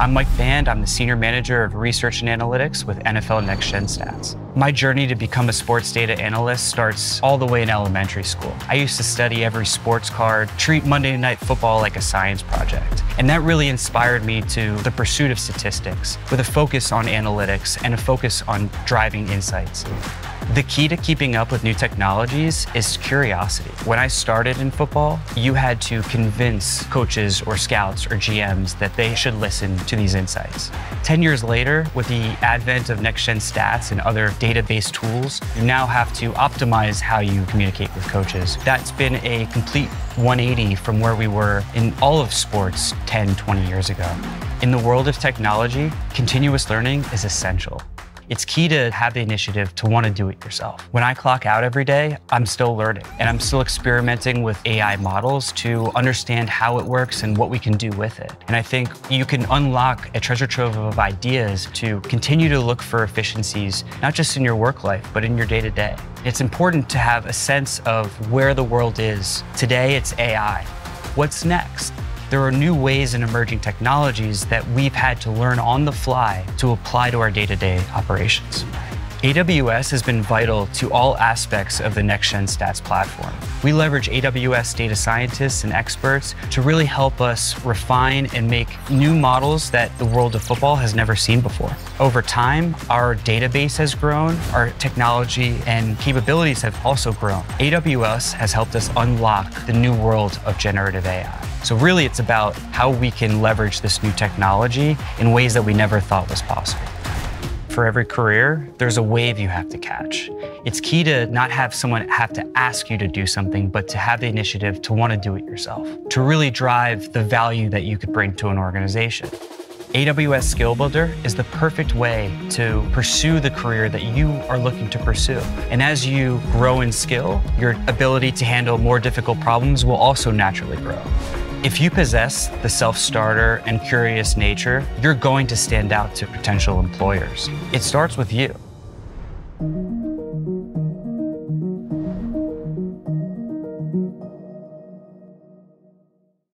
I'm Mike Band. I'm the Senior Manager of Research and Analytics with NFL Next Gen Stats. My journey to become a sports data analyst starts all the way in elementary school. I used to study every sports card, treat Monday Night Football like a science project. And that really inspired me to the pursuit of statistics with a focus on analytics and a focus on driving insights. The key to keeping up with new technologies is curiosity. When I started in football, you had to convince coaches or scouts or GMs that they should listen to these insights. 10 years later, with the advent of next gen stats and other database tools, you now have to optimize how you communicate with coaches. That's been a complete 180 from where we were in all of sports 10, 20 years ago. In the world of technology, continuous learning is essential. It's key to have the initiative to want to do it yourself. When I clock out every day, I'm still learning and I'm still experimenting with AI models to understand how it works and what we can do with it. And I think you can unlock a treasure trove of ideas to continue to look for efficiencies, not just in your work life, but in your day to day. It's important to have a sense of where the world is. Today, it's AI. What's next? There are new ways and emerging technologies that we've had to learn on the fly to apply to our day-to-day operations. AWS has been vital to all aspects of the NextGen Stats platform. We leverage AWS data scientists and experts to really help us refine and make new models that the world of football has never seen before. Over time, our database has grown, our technology and capabilities have also grown. AWS has helped us unlock the new world of generative AI. So really it's about how we can leverage this new technology in ways that we never thought was possible. For every career, there's a wave you have to catch. It's key to not have someone have to ask you to do something, but to have the initiative to want to do it yourself, to really drive the value that you could bring to an organization. AWS Skill Builder is the perfect way to pursue the career that you are looking to pursue. And as you grow in skill, your ability to handle more difficult problems will also naturally grow. If you possess the self-starter and curious nature, you're going to stand out to potential employers. It starts with you.